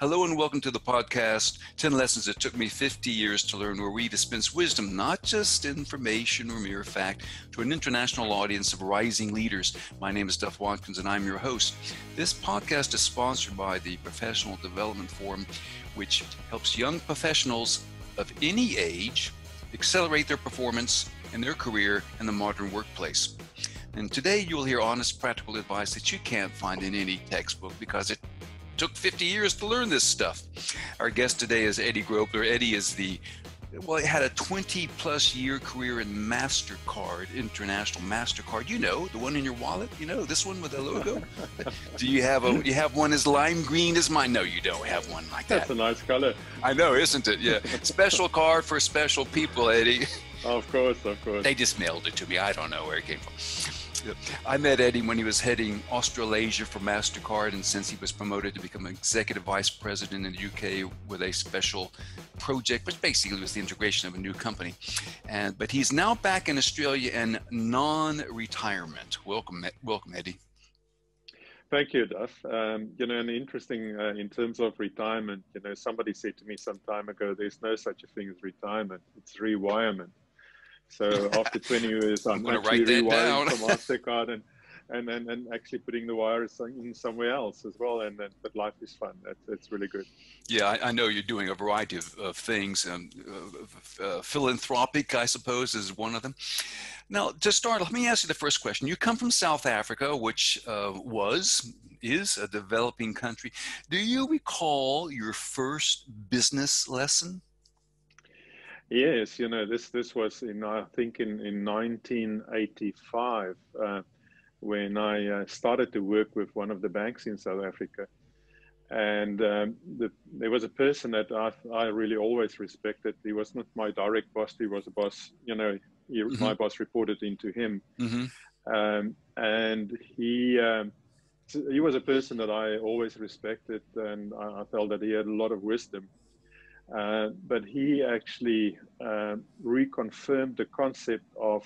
Hello and welcome to the podcast 10 Lessons It Took Me 50 Years to Learn, where we dispense wisdom, not just information or mere fact, to an international audience of rising leaders. My name is Duff Watkins and I'm your host. This podcast is sponsored by the Professional Development Forum, which helps young professionals of any age accelerate their performance and their career in the modern workplace. And today you'll hear honest, practical advice that you can't find in any textbook because it took 50 years to learn this stuff. Our guest today is Eddie Grobler. Eddie is the well, he had a 20 plus year career in MasterCard, International MasterCard. You know, the one in your wallet, you know, this one with the logo. Do you have a you have one as lime green as mine? No, you don't have one like that. That's a nice color. I know, isn't it? Yeah. special card for special people, Eddie. Of course, of course. They just mailed it to me. I don't know where it came from. I met Eddie when he was heading Australasia for MasterCard, and since he was promoted to become executive vice president in the UK with a special project, which basically was the integration of a new company. And but he's now back in Australia in non-retirement. Welcome, welcome, Eddie. Thank you, Duff. Um, you know, and interesting uh, in terms of retirement, you know, somebody said to me some time ago, there's no such a thing as retirement, it's rewirement. So after 20 years, I'm, I'm actually rewiring from MasterCard and, and, and, and actually putting the wires in somewhere else as well. And then, but life is fun. That's, that's really good. Yeah, I, I know you're doing a variety of, of things. Um, uh, uh, philanthropic, I suppose, is one of them. Now, to start, let me ask you the first question. You come from South Africa, which uh, was, is a developing country. Do you recall your first business lesson? Yes, you know this. This was in I think in in 1985 uh, when I uh, started to work with one of the banks in South Africa, and um, the, there was a person that I I really always respected. He was not my direct boss. He was a boss. You know, he, mm-hmm. my boss reported into him, mm-hmm. um, and he. Um, he was a person that I always respected, and I, I felt that he had a lot of wisdom uh, but he actually uh, reconfirmed the concept of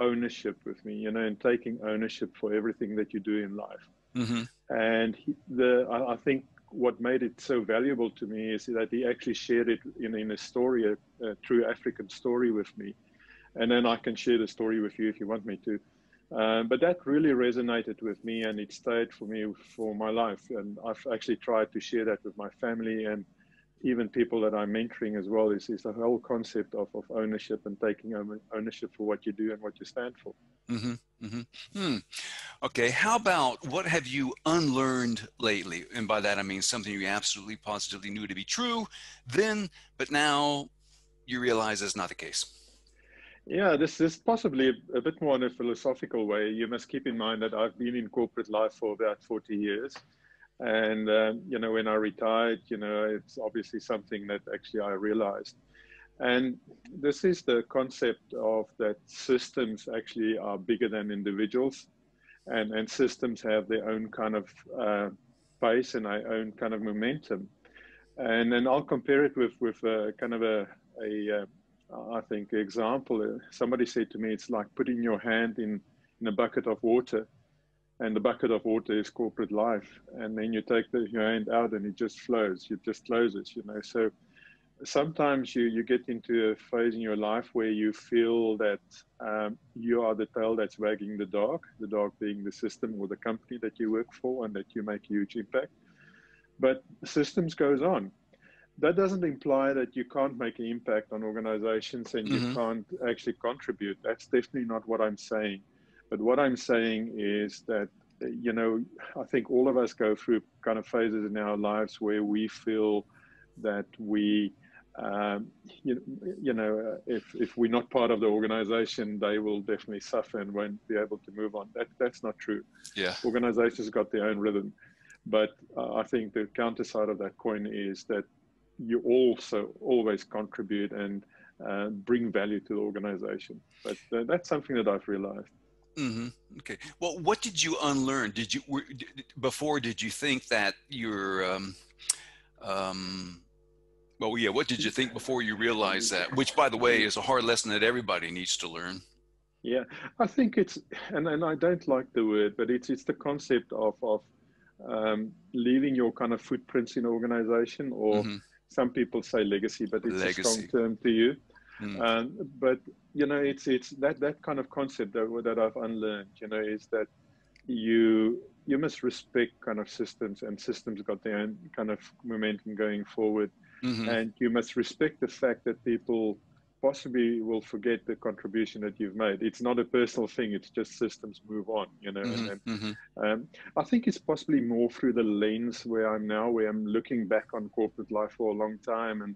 ownership with me, you know, and taking ownership for everything that you do in life. Mm-hmm. And he, the I, I, think what made it so valuable to me is that he actually shared it in, in a story, a, a true African story with me. And then I can share the story with you if you want me to. Um, but that really resonated with me and it stayed for me for my life. And I've actually tried to share that with my family and even people that I'm mentoring as well is, is the whole concept of, of ownership and taking ownership for what you do and what you stand for. Mm-hmm, mm-hmm. Hmm. Okay, how about what have you unlearned lately? And by that I mean something you absolutely positively knew to be true then, but now you realize is not the case. Yeah, this is possibly a, a bit more in a philosophical way. You must keep in mind that I've been in corporate life for about 40 years. And, um, you know, when I retired, you know, it's obviously something that actually I realized. And this is the concept of that systems actually are bigger than individuals, and, and systems have their own kind of uh, pace and their own kind of momentum. And then I'll compare it with, with a kind of a, a uh, I think, example. Somebody said to me, it's like putting your hand in, in a bucket of water and the bucket of water is corporate life. And then you take the, your hand out and it just flows. It just closes you know. So sometimes you you get into a phase in your life where you feel that um, you are the tail that's wagging the dog the dog being the system or the company that you work for and that you make huge impact. But systems goes on. That doesn't imply that you can't make an impact on organizations and mm-hmm. you can't actually contribute. That's definitely not what i'm saying but what I'm saying is that, you know, I think all of us go through kind of phases in our lives where we feel that we, um, you, you know, if, if we're not part of the organization, they will definitely suffer and won't be able to move on. That, that's not true. Yeah. Organizations got their own rhythm. But uh, I think the counter side of that coin is that you also always contribute and uh, bring value to the organization. But uh, that's something that I've realized. Mm-hmm. Okay. Well, what did you unlearn? Did you were, before? Did you think that you're? Um, um, well, yeah. What did you think before you realized that? Which, by the way, is a hard lesson that everybody needs to learn. Yeah, I think it's, and, and I don't like the word, but it's it's the concept of of um, leaving your kind of footprints in organization, or mm-hmm. some people say legacy, but it's legacy. a strong term to you. Mm. Um, but you know, it's it's that that kind of concept that that I've unlearned. You know, is that you you must respect kind of systems, and systems got their own kind of momentum going forward, mm-hmm. and you must respect the fact that people possibly will forget the contribution that you've made. It's not a personal thing; it's just systems move on. You know, mm-hmm. and, mm-hmm. Um, I think it's possibly more through the lens where I'm now, where I'm looking back on corporate life for a long time, and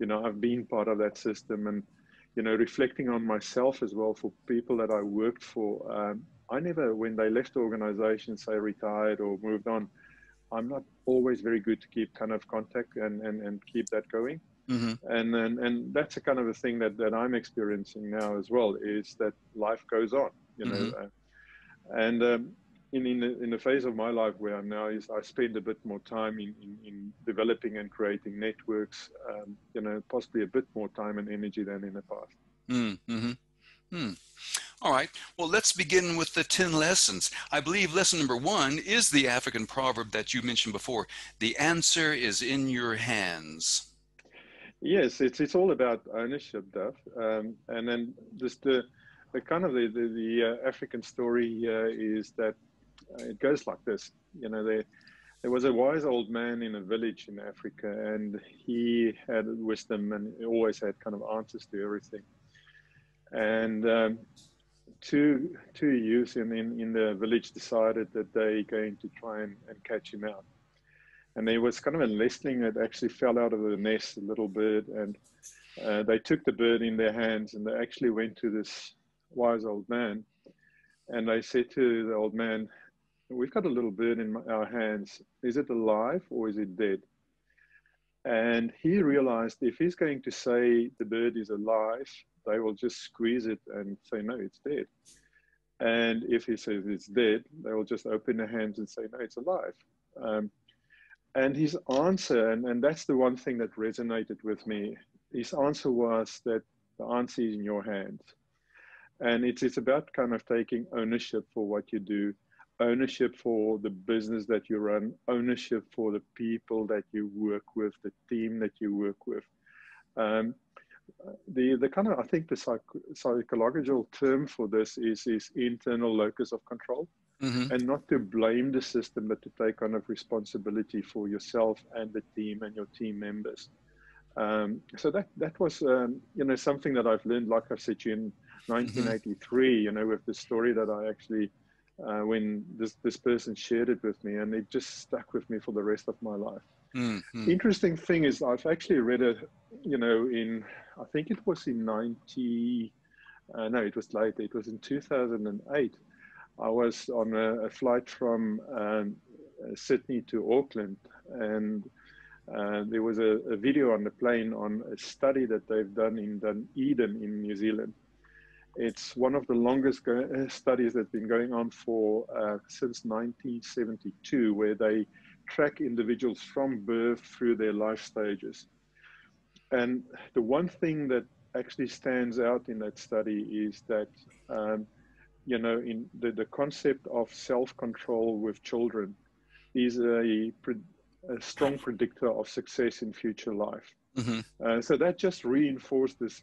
you know, I've been part of that system, and you know, reflecting on myself as well for people that I worked for. Um, I never, when they left the organization, say retired or moved on, I'm not always very good to keep kind of contact and, and, and keep that going. Mm-hmm. And, and and that's a kind of a thing that, that I'm experiencing now as well is that life goes on, you know. Mm-hmm. Uh, and um, in in the, in the phase of my life where I'm now is I spend a bit more time in, in, in developing and creating networks, um, you know, possibly a bit more time and energy than in the past. Mm-hmm. Hmm. All right. Well, let's begin with the 10 lessons. I believe lesson number one is the African proverb that you mentioned before. The answer is in your hands. Yes, it's it's all about ownership, Duff. Um, and then just the, the kind of the the, the uh, African story here is that it goes like this. You know, there there was a wise old man in a village in Africa, and he had wisdom and always had kind of answers to everything. And um, two two youths in, in in the village decided that they're going to try and, and catch him out and there was kind of a nestling that actually fell out of the nest, a little bird, and uh, they took the bird in their hands and they actually went to this wise old man, and they said to the old man, "We've got a little bird in our hands. Is it alive or is it dead?" And he realized if he's going to say the bird is alive, they will just squeeze it and say, no, it's dead. And if he says it's dead, they will just open their hands and say, no, it's alive. Um, and his answer, and, and that's the one thing that resonated with me, his answer was that the answer is in your hands. And it's, it's about kind of taking ownership for what you do, ownership for the business that you run, ownership for the people that you work with, the team that you work with. Um, the, the kind of, I think the psych, psychological term for this is, is internal locus of control mm-hmm. and not to blame the system, but to take kind of responsibility for yourself and the team and your team members. Um, so that that was um, you know something that I've learned, like I said you in 1983. Mm-hmm. You know, with the story that I actually uh, when this this person shared it with me, and it just stuck with me for the rest of my life. Mm-hmm. Interesting thing is, I've actually read it. You know, in I think it was in 90. Uh, no, it was later. It was in 2008. I was on a, a flight from um, Sydney to Auckland, and uh, there was a, a, video on the plane on a study that they've done in Dunedin in New Zealand. It's one of the longest go- uh, studies that's been going on for uh, since 1972, where they track individuals from birth through their life stages. And the one thing that actually stands out in that study is that um, you know, in the, the concept of self-control with children is a, a strong predictor of success in future life. Mm-hmm. Uh, so that just reinforced this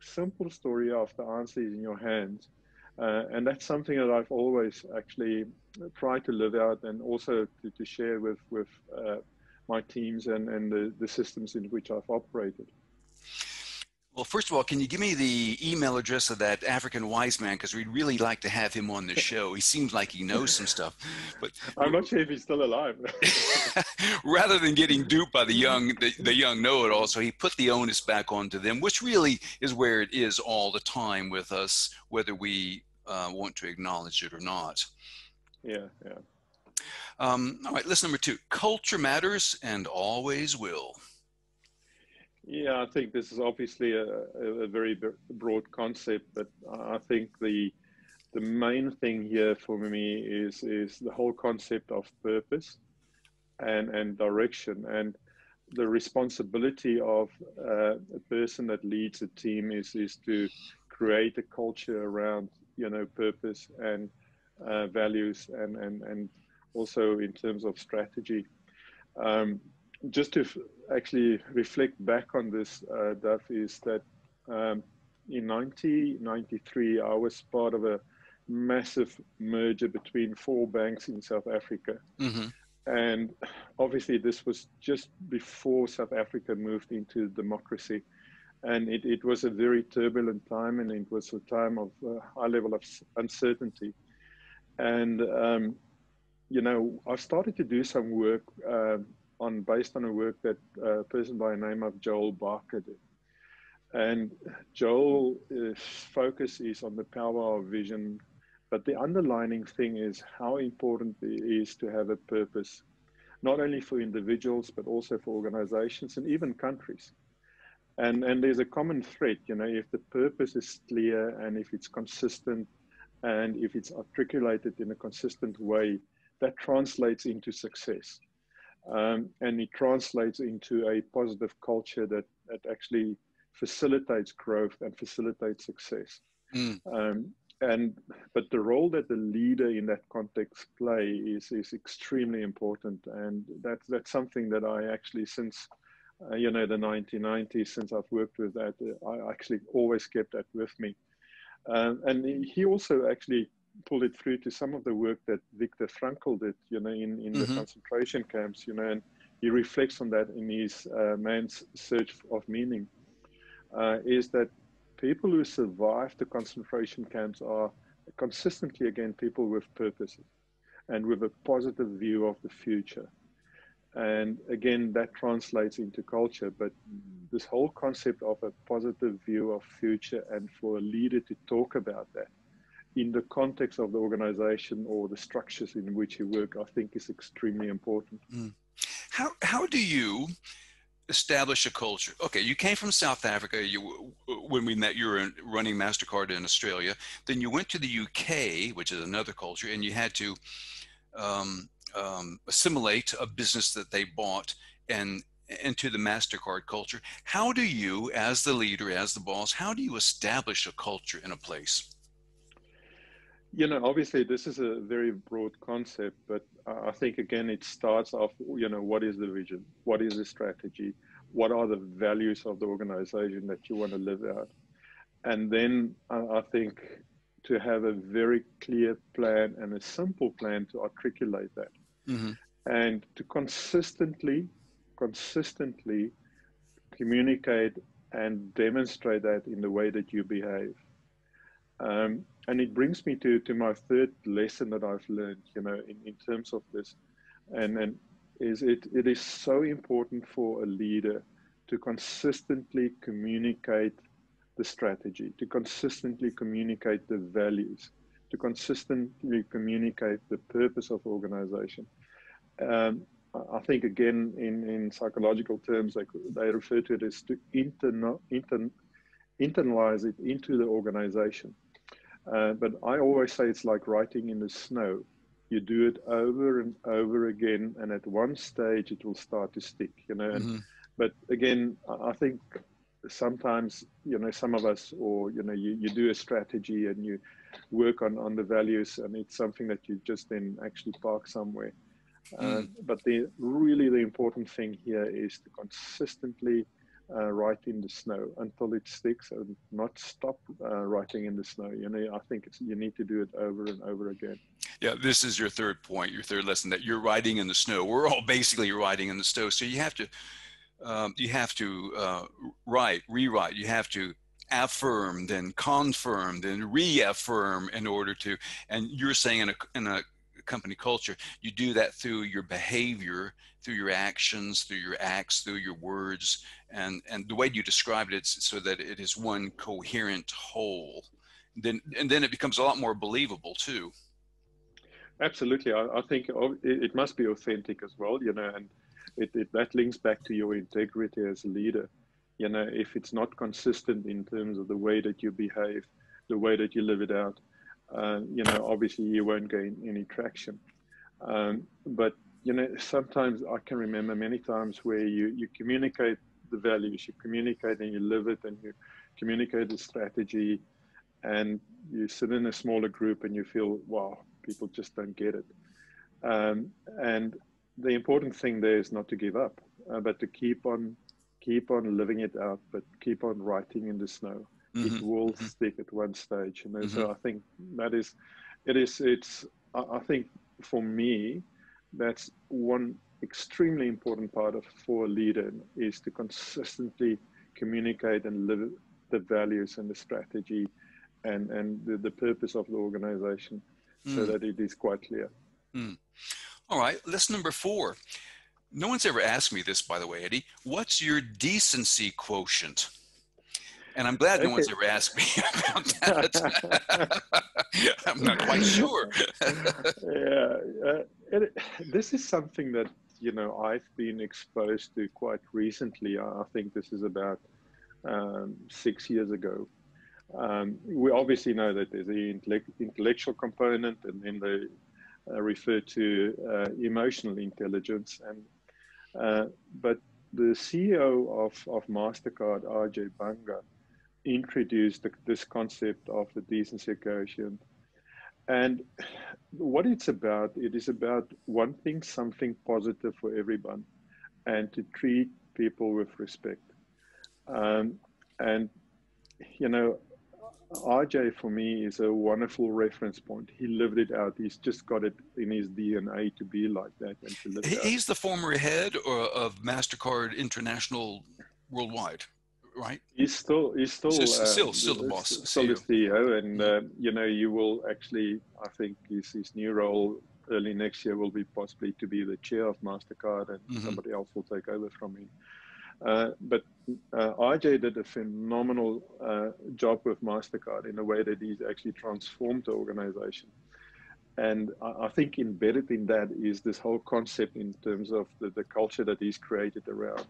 simple story of the answer is in your hands. Uh, and that's something that I've always actually tried to live out and also to, to share with, with uh, my teams and, and the, the systems in which I've operated. Well, first of all, can you give me the email address of that African wise man? Because we'd really like to have him on the show. He seems like he knows some stuff. But I'm not sure if he's still alive. rather than getting duped by the young, the, the young know-it-all, so he put the onus back onto them, which really is where it is all the time with us, whether we uh, want to acknowledge it or not. Yeah, yeah. Um, all right, lesson number two: culture matters and always will. Yeah, I think this is obviously a, a very broad concept, but I think the the main thing here for me is is the whole concept of purpose and and direction and the responsibility of uh, a person that leads a team is is to create a culture around you know purpose and uh, values and and and also in terms of strategy. Um, just to actually reflect back on this, uh, Duff, is that um, in 1993, I was part of a massive merger between four banks in South Africa. Mm-hmm. And obviously, this was just before South Africa moved into democracy. And it, it was a very turbulent time, and it was a time of uh, high level of uncertainty. And, um, you know, I started to do some work uh, on based on a work that uh, a person by the name of Joel Barker did. And Joel's focus is on the power of vision, but the underlining thing is how important it is to have a purpose, not only for individuals, but also for organizations and even countries. And, and there's a common thread, you know, if the purpose is clear and if it's consistent and if it's articulated in a consistent way, that translates into success. Um, and it translates into a positive culture that, that actually facilitates growth and facilitates success. Mm. Um, and but the role that the leader in that context play is is extremely important, and that's that's something that I actually since uh, you know the 1990s since I've worked with that uh, I actually always kept that with me. Um, and he also actually pulled it through to some of the work that Viktor Frankl did, you know, in, in mm-hmm. the concentration camps, you know, and he reflects on that in his uh, Man's Search of Meaning uh, is that people who survive the concentration camps are consistently, again, people with purposes and with a positive view of the future. And again, that translates into culture. But this whole concept of a positive view of future and for a leader to talk about that in the context of the organization or the structures in which you work, I think is extremely important. Mm. How, how do you establish a culture. Okay, you came from South Africa. You, when we met, you were running Mastercard in Australia. Then you went to the UK, which is another culture, and you had to um, um, assimilate a business that they bought and into the Mastercard culture. How do you, as the leader, as the boss, how do you establish a culture in a place? You know, obviously, this is a very broad concept, but I think again, it starts off, you know, what is the vision? What is the strategy? What are the values of the organization that you want to live out? And then I think to have a very clear plan and a simple plan to articulate that. Mm-hmm. And to consistently, consistently communicate and demonstrate that in the way that you behave. Um, and it brings me to, to my third lesson that I've learned, you know, in, in terms of this. And, and is it, it is so important for a leader to consistently communicate the strategy, to consistently communicate the values, to consistently communicate the purpose of organization. Um, I think again in, in psychological terms, like they refer to it as to interno, inter, internalize it into the organization. Uh, but I always say it's like writing in the snow. You do it over and over again, and at one stage it will start to stick. You know. Mm-hmm. but again, I think sometimes you know some of us, or you know, you, you do a strategy and you work on on the values, and it's something that you just then actually park somewhere. Uh, mm. Uh, but the really the important thing here is to consistently uh, write in the snow until it sticks and not stop uh, writing in the snow. You know, I think you need to do it over and over again. Yeah, this is your third point, your third lesson that you're writing in the snow. We're all basically writing in the snow. So you have to, um, you have to uh, write, rewrite. You have to affirm, then confirm, then reaffirm in order to. And you're saying in a in a company culture, you do that through your behavior, through your actions, through your acts, through your words, and and the way you described it, so that it is one coherent whole. Then and then it becomes a lot more believable too. Absolutely, I, I think oh, it must be authentic as well, you know, and it, it that links back to your integrity as a leader. You know, if it's not consistent in terms of the way that you behave, the way that you live it out, uh, you know, obviously you won't gain any traction. Um, but you know, sometimes I can remember many times where you you communicate the values, you communicate and you live it, and you communicate the strategy, and you sit in a smaller group and you feel, wow, people just don't get it. Um, and the important thing there is not to give up, uh, but to keep on keep on living it out, but keep on writing in the snow. Mm-hmm. It will stick at one stage, you know. Mm-hmm. So I think that is, it is, it's. I think for me, that's one extremely important part of for a leader is to consistently communicate and live the values and the strategy and and the, the purpose of the organization mm. so that it is quite clear mm. all right lesson number four no one's ever asked me this by the way eddie what's your decency quotient and I'm glad no one's ever asked me about that. I'm not quite sure. yeah, uh, it, this is something that you know I've been exposed to quite recently. I think this is about um, six years ago. Um, we obviously know that there's the intellectual component, and then they uh, refer to uh, emotional intelligence. And uh, but the CEO of, of Mastercard, Ajay Banga, introduced the, this concept of the decency quotient. And what it's about, it is about wanting something positive for everyone and to treat people with respect. Um, and, you know, Ajay for me is a wonderful reference point. He lived it out. He's just got it in his DNA to be like that and to live He's the former head of MasterCard International Worldwide, right? He's still he's still still uh, still, still the boss, still CEO. the CEO, and uh, you know you will actually I think his his new role early next year will be possibly to be the chair of Mastercard, and mm-hmm. somebody else will take over from him. Uh, but uh, Ajay did a phenomenal uh, job with MasterCard in a way that he's actually transformed the organization. And I, I think embedded in that is this whole concept in terms of the, the culture that he's created around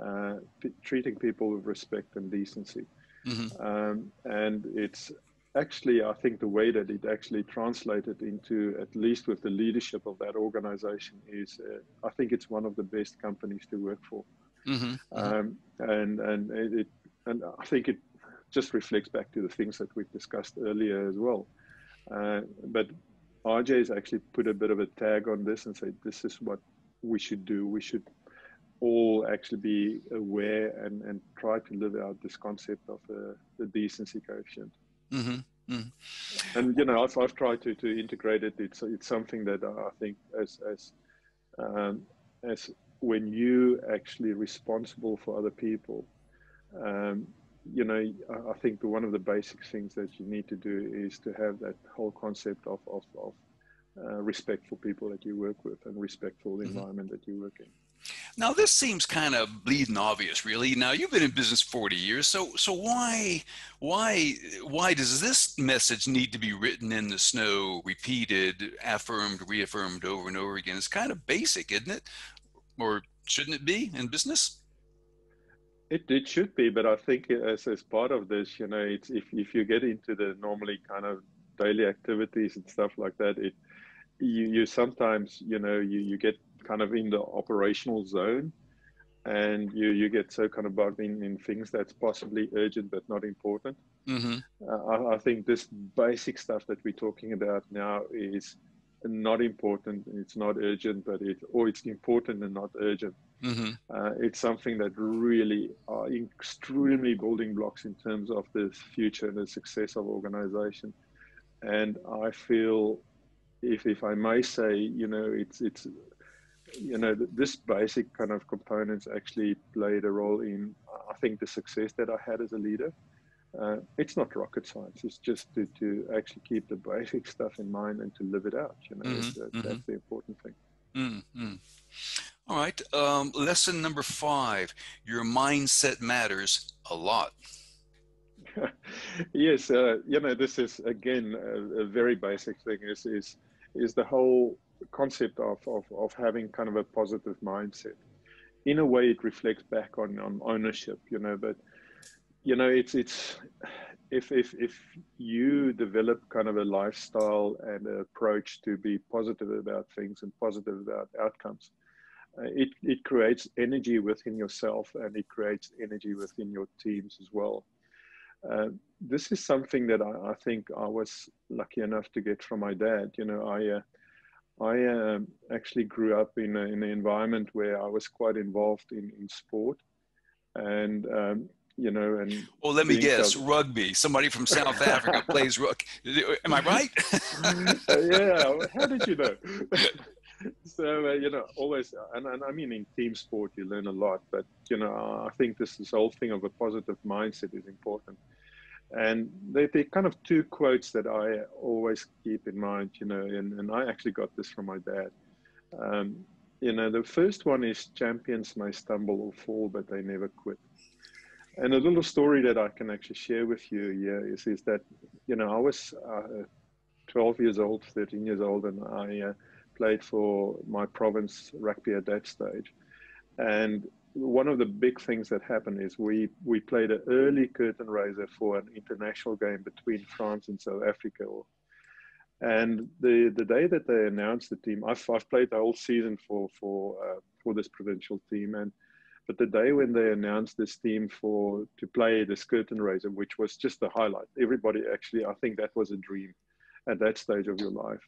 uh, p- treating people with respect and decency. Mm-hmm. Um, and it's actually, I think, the way that it actually translated into, at least with the leadership of that organization, is uh, I think it's one of the best companies to work for. Mm-hmm. Um, and and it and I think it just reflects back to the things that we've discussed earlier as well. Uh, but Ajay has actually put a bit of a tag on this and said this is what we should do. We should all actually be aware and, and try to live out this concept of uh, the decency quotient. Mm-hmm. Mm-hmm. And you know, I've, I've tried to, to integrate it. It's it's something that I think as as um, as when you actually responsible for other people, um, you know, I think the, one of the basic things that you need to do is to have that whole concept of, of, of uh, respect for people that you work with and respect for the mm-hmm. environment that you work in. Now, this seems kind of bleeding obvious, really. Now, you've been in business 40 years, so so why why why does this message need to be written in the snow, repeated, affirmed, reaffirmed over and over again? It's kind of basic, isn't it? or shouldn't it be in business? It, it should be, but I think as, as part of this, you know, it's if, if you get into the normally kind of daily activities and stuff like that, it you, you sometimes, you know, you, you get kind of in the operational zone and you, you get so kind of bogged in, in things that's possibly urgent but not important. Mm-hmm. Uh, I, I think this basic stuff that we're talking about now is not important and it's not urgent but it or it's important and not urgent mm-hmm. uh, it's something that really are extremely building blocks in terms of the future and the success of organization and i feel if if i may say you know it's it's you know this basic kind of components actually played a role in i think the success that i had as a leader uh, it's not rocket science. It's just to, to actually keep the basic stuff in mind and to live it out. You know, mm-hmm, that, mm-hmm. that's the important thing. Mm-hmm. All right. Um, lesson number five: Your mindset matters a lot. yes, uh, you know, this is again a, a, very basic thing. Is is is the whole concept of, of of having kind of a positive mindset. In a way, it reflects back on on ownership. You know, but you know it's it's if if if you develop kind of a lifestyle and an approach to be positive about things and positive about outcomes uh, it it creates energy within yourself and it creates energy within your teams as well uh, this is something that I, I, think I was lucky enough to get from my dad. You know, I uh, I um, actually grew up in, a, in an environment where I was quite involved in, in sport. And, um, you know, and. Well, let me guess rugby. Somebody from South Africa plays rugby. Am I right? uh, yeah. How did you know? so, uh, you know, always, and, and I mean, in team sport, you learn a lot. But, you know, I think this, this whole thing of a positive mindset is important. And they, they kind of two quotes that I always keep in mind, you know, and, and I actually got this from my dad. Um, you know, the first one is champions may stumble or fall, but they never quit. And a little story that I can actually share with you here is, is that, you know, I was uh, 12 years old, 13 years old, and I uh, played for my province rugby at that stage. And one of the big things that happened is we we played an early curtain raiser for an international game between France and South Africa. And the the day that they announced the team, I've, I've played the whole season for for uh, for this provincial team, and but the day when they announced this team for to play the curtain raiser, which was just the highlight, everybody actually I think that was a dream at that stage of your life.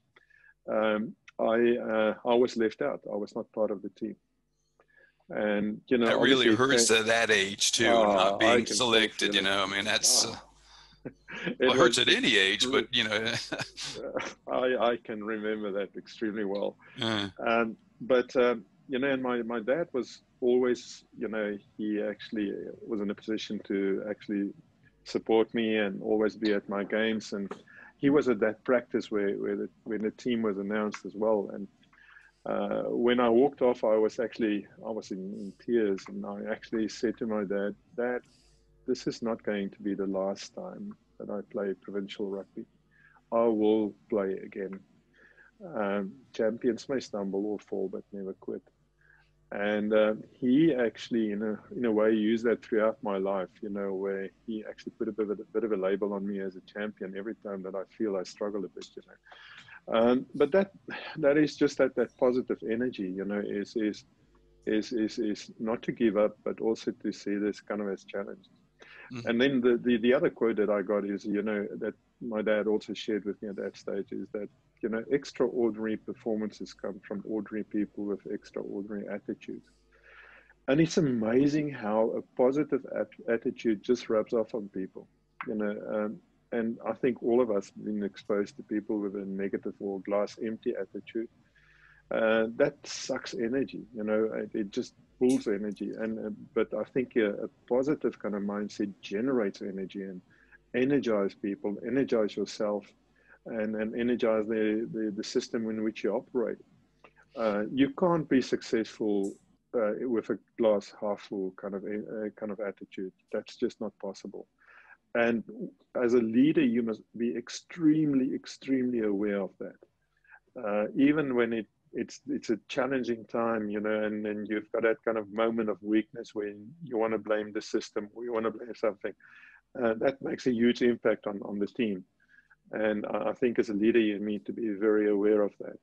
Um, I uh, I was left out. I was not part of the team and you know that really hurts at that age too uh, not being selected you know i mean that's uh, it well, hurts at any age but you know. I i can remember that extremely well. Uh. um, but um, you know and my my dad was always you know he actually was in a position to actually support me and always be at my games. And he was at that practice where, where the, when the team was announced as well. And uh, when I walked off, I was actually I was in, in, tears, and I actually said to my dad, "Dad, this is not going to be the last time that I play provincial rugby. I will play again. Um, champions may stumble or fall, but never quit." And uh, he actually, in a in a way, used that throughout my life. You know, where he actually put a bit of a, bit of a label on me as a champion every time that I feel I struggle a bit. You know um, but that that is just that that positive energy, you know, is is is is is not to give up, but also to see this kind of as challenge. Mm-hmm. And then the, the the other quote that I got is, you know, that my dad also shared with me at that stage is that you know extraordinary performances come from ordinary people with extraordinary attitudes. And it's amazing how a positive at- attitude just rubs off on people. You know, um, and I think all of us have been exposed to people with a negative or glass empty attitude. Uh, that sucks energy, you know, it, it just pulls energy. And uh, but I think a, a, positive kind of mindset generates energy and energize people, energize yourself, and, and energize the, the, the system in which you operate. Uh, you can't be successful uh, with a glass half full kind of uh, kind of attitude. That's just not possible. And as a leader, you must be extremely, extremely aware of that. Uh, even when it, it's it's a challenging time, you know, and then you've got that kind of moment of weakness where you want to blame the system, or you want to blame something. Uh, that makes a huge impact on, on the team. And I think as a leader, you need to be very aware of that.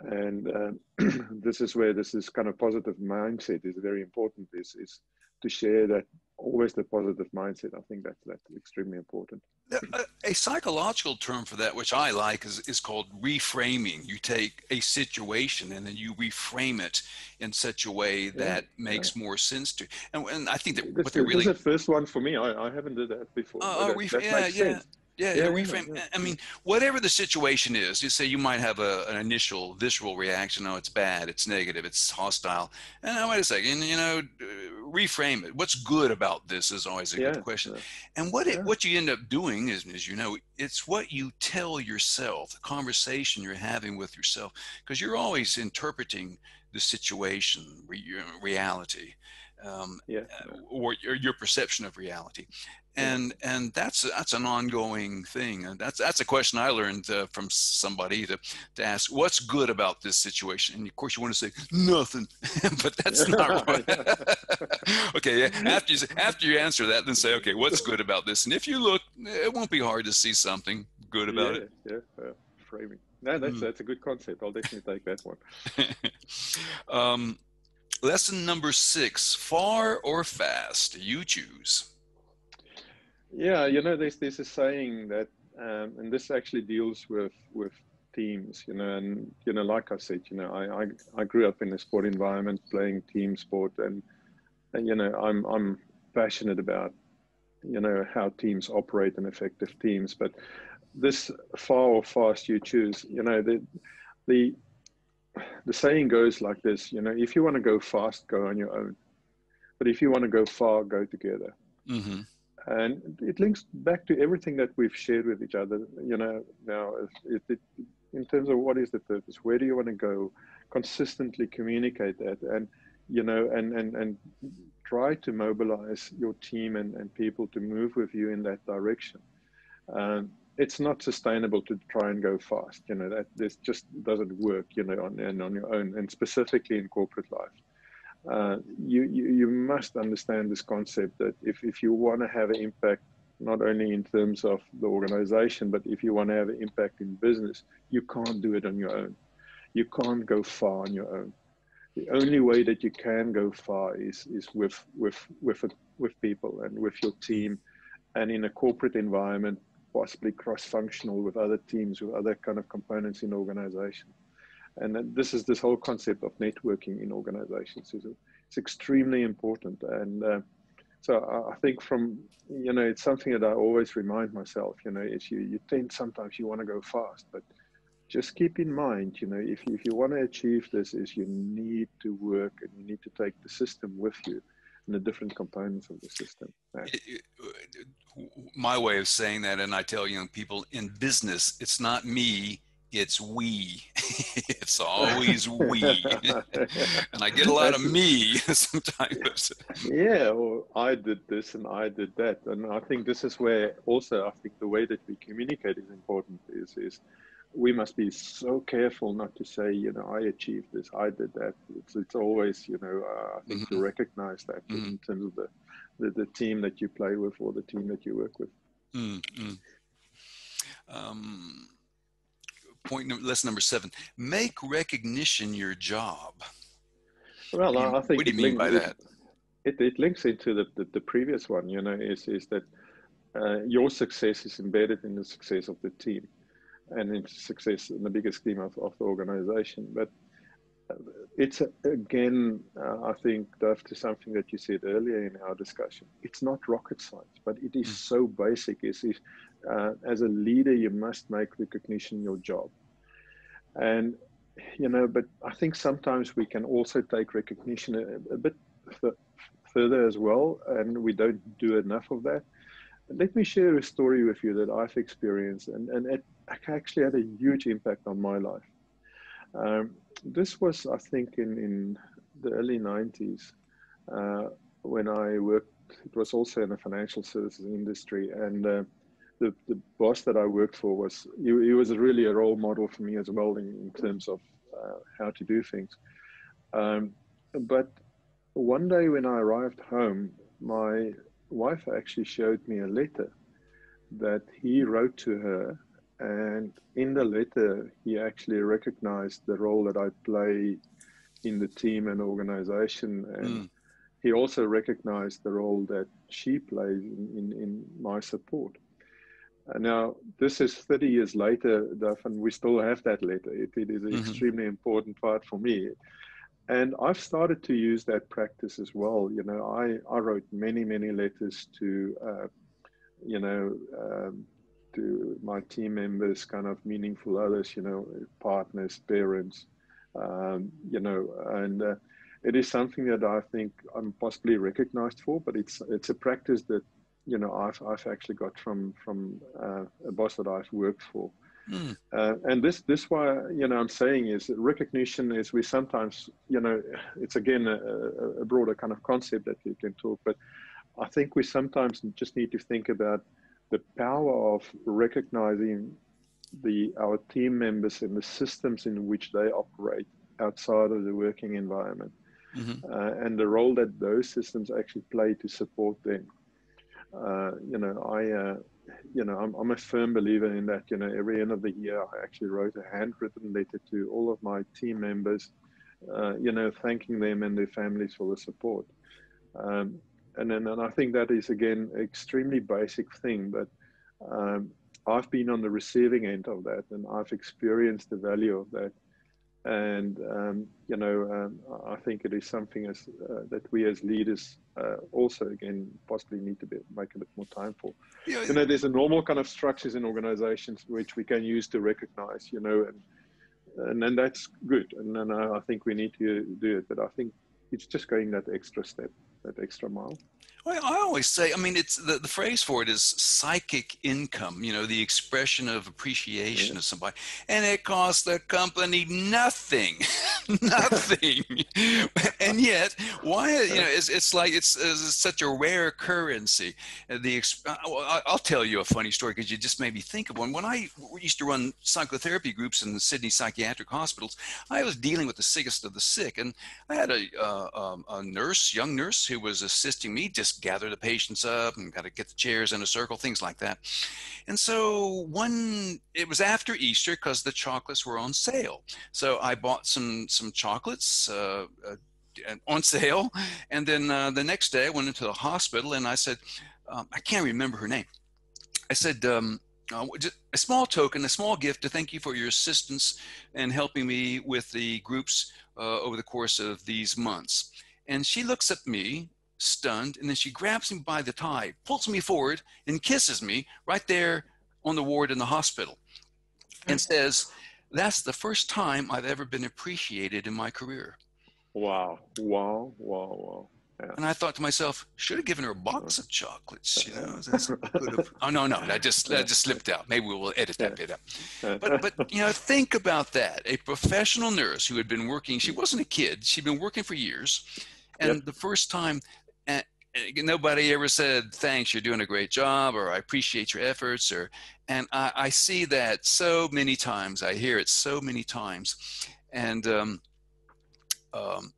And uh, this is where this is kind of positive mindset is very important. Is is to share that always the positive mindset. I think that's that's extremely important. A, a, psychological term for that, which I like, is, is called reframing. You take a situation and then you reframe it in such a way that yeah, makes yeah. more sense to. And, and I think that this, what they really. This is the first one for me. I, I haven't done that before. Uh, that, ref- that yeah, yeah. Sense. Yeah, yeah, reframe. Yeah. I mean, whatever the situation is, you say you might have a, an initial visceral reaction. Oh, it's bad, it's negative, it's hostile. And oh, wait a second, you know, reframe it. What's good about this is always a yeah, good question. And what it, what you end up doing is, as you know, it's what you tell yourself, the conversation you're having with yourself, because you're always interpreting the situation, reality. Um, yeah. or your, your perception of reality. And and that's that's an ongoing thing. And that's that's a question i learned uh, from somebody to to ask what's good about this situation? And of course you want to say nothing. But that's not right. okay after you after you answer that then say okay what's good about this? And if you look it won't be hard to see something good about yeah, it. yeah uh, framing. No that's mm. that's a good concept. I'll definitely take that one. Um, lesson number six far or fast you choose. Yeah, you know, there's there's a saying that, um, and this actually deals with with teams, you know, and you know, like I said, you know, I I, I grew up in a sport environment playing team sport, and, and you know, I'm I'm passionate about you know how teams operate and effective teams, but this far or fast you choose, you know, the the the saying goes like this, you know, if you want to go fast, go on your own, but if you want to go far, go together. Mm-hmm. And it links back to everything that we've shared with each other you know now it, it, in terms of what is the purpose where do you want to go? Consistently communicate that and you know and and and try to mobilize your team and, and people to move with you in that direction. Um, it's not sustainable to try and go fast you know that this just doesn't work you know on and on your own and specifically in corporate life uh, you, you, you must understand this concept that if, if you want to have an impact, not only in terms of the organization, but if you want to have an impact in business, you can't do it on your own. You can't go far on your own. The only way that you can go far is, is with, with, with, with people and with your team and in a corporate environment, possibly cross-functional with other teams, with other kind of components in organization. And this is this whole concept of networking in organizations. is It's extremely important. And uh, so I think from, you know, it's something that I always remind myself, you know, is you, you tend sometimes you want to go fast, but just keep in mind, you know, if, if you want to achieve this is you need to work and you need to take the system with you and the different components of the system. My way of saying that, and I tell young people in business, it's not me, it's we. it's always we. and I get a lot of me sometimes. yeah, well, I did this and I did that. And I think this is where also I think the way that we communicate is important is is we must be so careful not to say, you know, I achieved this, I did that. It's, it's always, you know, uh, I think mm-hmm. to recognize that mm-hmm. in terms of the, the, the, team that you play with or the team that you work with. Mm-hmm. Um, point lesson number seven make recognition your job well I, I think what do you mean by that it, it links into the, the, the, previous one you know is is that uh, your success is embedded in the success of the team and in success in the bigger scheme of, of the organization but uh, it's again uh, i think Duff, to something that you said earlier in our discussion it's not rocket science but it is mm. so basic is, uh, as a leader, you must make recognition your job. And, you know, but I think sometimes we can also take recognition a, a bit further as well, and we don't do enough of that. Let me share a story with you that I've experienced, and, and it actually had a huge impact on my life. Um, this was, I think, in, in the early 90s uh, when I worked, it was also in the financial services industry, and uh, the, the boss that I worked for was he, he was really a role model for me as well in, in terms of uh, how to do things. Um, but one day when I arrived home, my wife actually showed me a letter that he wrote to her. And in the letter, he actually recognized the role that I play in the team and organization. And mm. he also recognized the role that she plays in, in, in my support. Uh, now, this is 30 years later, Duff, and we still have that letter. it, it is an mm-hmm. extremely important part for me. And I've started to use that practice as well. You know, I, I wrote many, many letters to, uh, you know, um, to my team members, kind of meaningful others, you know, partners, parents, um, you know, and uh, it is something that I think I'm possibly recognized for, but it's it's a practice that you know I've I've actually got from from uh, a boss that I've worked for. Mm. Uh, and this this why you know I'm saying is recognition is we sometimes you know it's again a, a, broader kind of concept that you can talk, but I think we sometimes just need to think about the power of recognizing the our team members and the systems in which they operate outside of the working environment, mm-hmm. uh, and the role that those systems actually play to support them uh, you know, I, uh, you know, I'm, I'm a firm believer in that. You know, every end of the year, I actually wrote a handwritten letter to all of my team members, uh, you know, thanking them and their families for the support. Um, and then, and I think that is again extremely basic thing, but um, I've been on the receiving end of that, and I've experienced the value of that. And um, you know, um, I think it is something as uh, that we as leaders uh, also again possibly need to be, make a bit more time for. Yeah, you know, there's a normal kind of structures in organizations which we can use to recognize. You know, and and then that's good. And then I think we need to do it. But I think it's just going that extra step, that extra mile. Well, I always say, I mean, it's the, the phrase for it is psychic income, you know, the expression of appreciation yeah. of somebody. And it costs the company nothing, nothing. and yet, why, you know, it's, it's like it's, it's such a rare currency. The uh, I'll tell you a funny story because you just made me think of one. When I used to run psychotherapy groups in the Sydney psychiatric hospitals, I was dealing with the sickest of the sick. And I had a, uh, um, a nurse, young nurse, who was assisting me just gather the patients up and got to get the chairs in a circle, things like that. And so one, it was after Easter because the chocolates were on sale. So I bought some some chocolates. Uh, uh, on sale, and then uh, the next day I went into the hospital and I said, um, I can't remember her name. I said, um, uh, a small token, a small gift to thank you for your assistance and helping me with the groups uh, over the course of these months. And she looks at me stunned, and then she grabs me by the tie, pulls me forward, and kisses me right there on the ward in the hospital, and hmm. says, That's the first time I've ever been appreciated in my career. Wow, wow, wow, wow. Yeah. And I thought to myself, should have given her a box of chocolates, you know. oh no, no, that just that just slipped out. Maybe we'll edit that bit out. But but you know, think about that. A professional nurse who had been working, she wasn't a kid, she'd been working for years. And yep. the first time and nobody ever said thanks you're doing a great job or i appreciate your efforts or and i, I see that so many times. I hear it so many times. And um, um,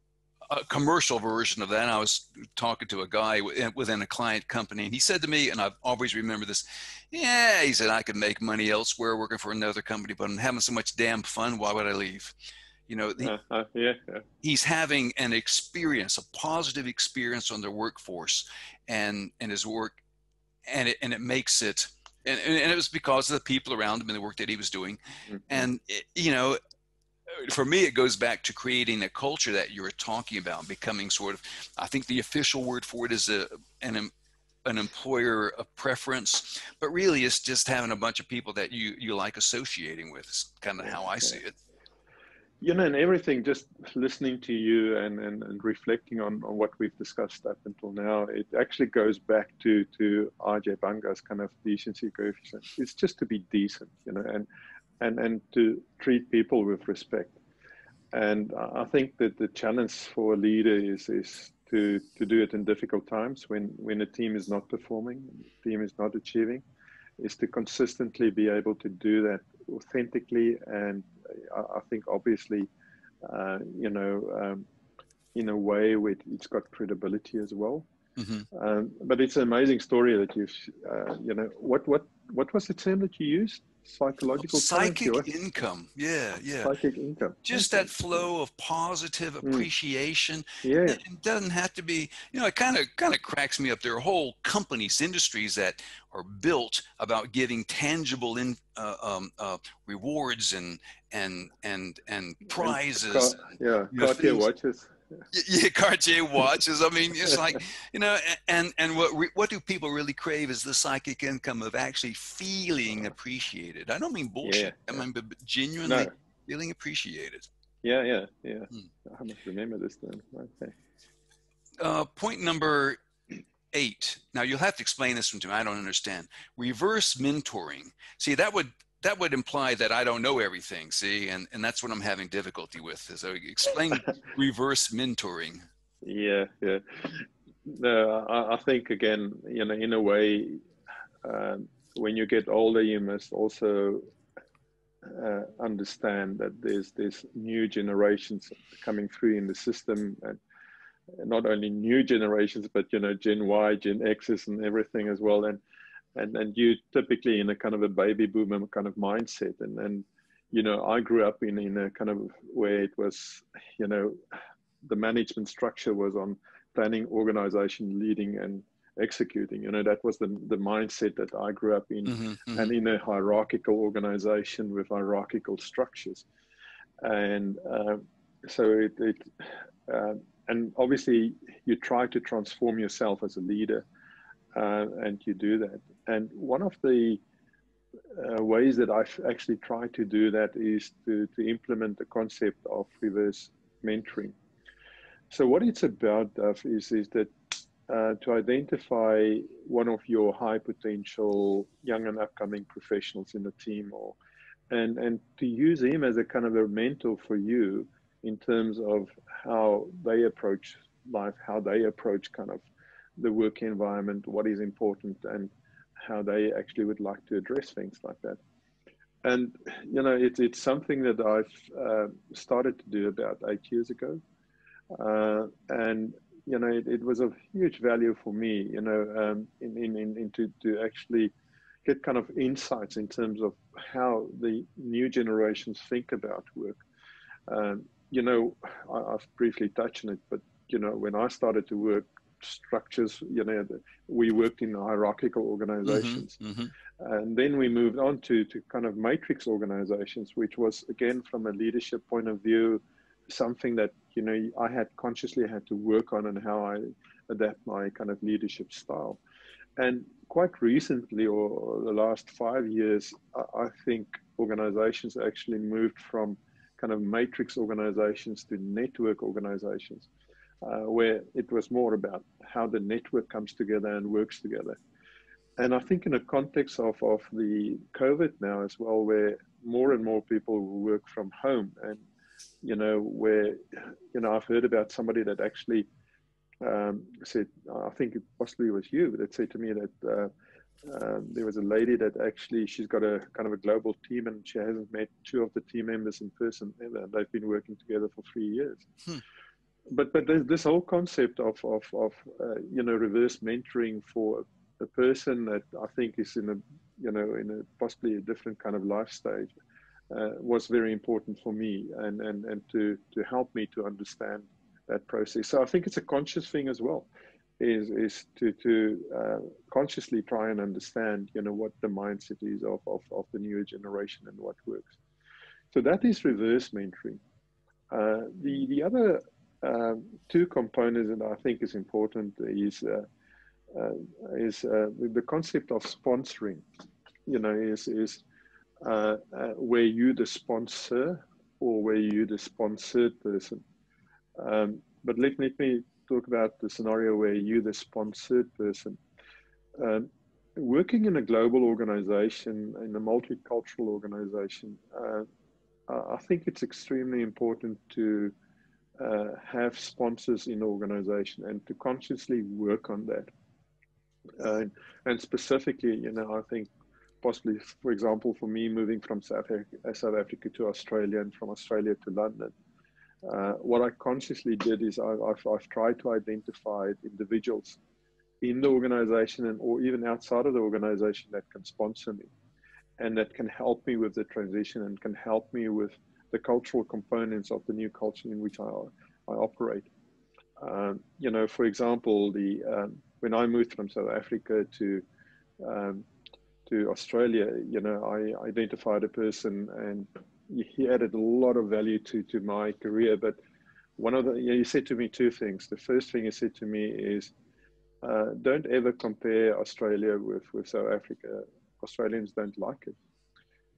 a commercial version of that i was talking to a guy within a client company and he said to me and i've always remembered this yeah he said i could make money elsewhere working for another company but i'm having so much damn fun. Why would i leave you know, the, uh, uh, yeah, yeah, he's having an experience, a positive experience on their workforce and, and his work. And it, and it makes it, and, and it was because of the people around him and the work that he was doing. Mm-hmm. And, it, you know, for me, it goes back to creating a culture that you were talking about, becoming sort of, I think the official word for it is a, an, an employer of preference, but really it's just having a bunch of people that you, you like associating with. It's kind of how I see it you know, and everything, just listening to you and, and, and reflecting on, on what we've discussed up until now, it actually goes back to, to Ajay Banga's kind of decency coefficient. It's just to be decent, you know, and, and, and to treat people with respect. And I think that the challenge for a leader is, is to, to do it in difficult times when, when a team is not performing, the team is not achieving, is to consistently be able to do that authentically and I, I think obviously, uh, you know, um, in a way where it's got credibility as well. Mm-hmm. Um, but it's an amazing story that you've, uh, you know, what what what was the term that you used? Psychological psychic income. Yeah, yeah. Psychic income. Just that flow of positive mm. appreciation. Mm. Yeah. It, it doesn't have to be. You know, it kind of kind of cracks me up. There are whole companies, industries that are built about giving tangible in, uh, um, uh, rewards and and and and prizes. And, yeah, Cartier watches. Yeah, Cartier watches. I mean, it's like you know, and and what what do people really crave is the psychic income of actually feeling appreciated. I don't mean bullshit. Yeah, I mean, but genuinely no. feeling appreciated. Yeah, yeah, yeah. Hmm. I must remember this then. Okay. Uh, point number eight. Now you'll have to explain this one to me. I don't understand. Reverse mentoring. See, that would that would imply that I don't know everything. See, and and that's what I'm having difficulty with. Is So explain reverse mentoring. Yeah, yeah. No, I, I, think again, you know, in a way, um, when you get older, you must also uh, understand that there's there's new generations coming through in the system, and not only new generations, but you know, Gen Y, Gen X's, and everything as well. And and and you typically in a kind of a baby boomer kind of mindset. And and you know, I grew up in in a kind of where it was, you know, the management structure was on planning, organization, leading, and executing. You know, that was the, the mindset that I grew up in mm-hmm, mm-hmm. and in a hierarchical organization with hierarchical structures. And uh, so it, it uh, and obviously you try to transform yourself as a leader uh, and you do that. And one of the uh, ways that I've actually tried to do that is to, to implement the concept of reverse mentoring. So what it's about, Duff, is, is that uh, to identify one of your high potential young and upcoming professionals in the team or and and to use him as a kind of a mentor for you in terms of how they approach life, how they approach kind of the work environment, what is important, and how they actually would like to address things like that. And you know, it's it's something that I've uh, started to do about eight years ago, uh, and you know, it, it, was of huge value for me. You know, um, in, in, in, in to, to actually get kind of insights in terms of how the new generations think about work. Um, you know, I, have briefly touched on it, but you know, when I started to work structures, you know, we worked in hierarchical organizations. Mm-hmm, mm-hmm. And then we moved on to, to kind of matrix organizations, which was again, from a leadership point of view, something that, you know, I had consciously had to work on and how I adapt my kind of leadership style. And quite recently, or the last five years, I think organizations actually moved from kind of matrix organizations to network organizations, uh, where it was more about how the network comes together and works together. And I think in the context of, of the COVID now as well, where more and more people work from home and, you know, where, you know, I've heard about somebody that actually um, said, I think it possibly was you that said to me that uh, um, there was a lady that actually she's got a kind of a global team and she hasn't met two of the team members in person ever. They've been working together for three years. Hmm. But but this whole concept of of, of uh, you know reverse mentoring for a person that I think is in a you know in a possibly a different kind of life stage uh, was very important for me and and and to to help me to understand that process. So I think it's a conscious thing as well is is to to uh, consciously try and understand you know what the mindset is of, of of the newer generation and what works so that is reverse mentoring uh, the the other uh, two components that I think is important is uh, uh, is uh, the concept of sponsoring you know is is where you the sponsor or where you the sponsored person um, but let, let me talk about the scenario where you're the sponsored person. Um, working in a global organization, in a multicultural organization, uh, I think it's extremely important to uh, have sponsors in the organization and to consciously work on that. Uh, and specifically, you know, I think possibly, for example, for me moving from South Africa, South Africa to Australia and from Australia to London, uh, what I consciously did is I, have I've tried to identify individuals in the organization and or even outside of the organization that can sponsor me and that can help me with the transition and can help me with the cultural components of the new culture in which I, I operate. Um, you know, for example, the um, when I moved from South Africa to um, to Australia, you know, I identified a person and he added a lot of value to to my career. But one of the you know, he said to me two things. The first thing he said to me is, uh, "Don't ever compare Australia with with South Africa. Australians don't like it."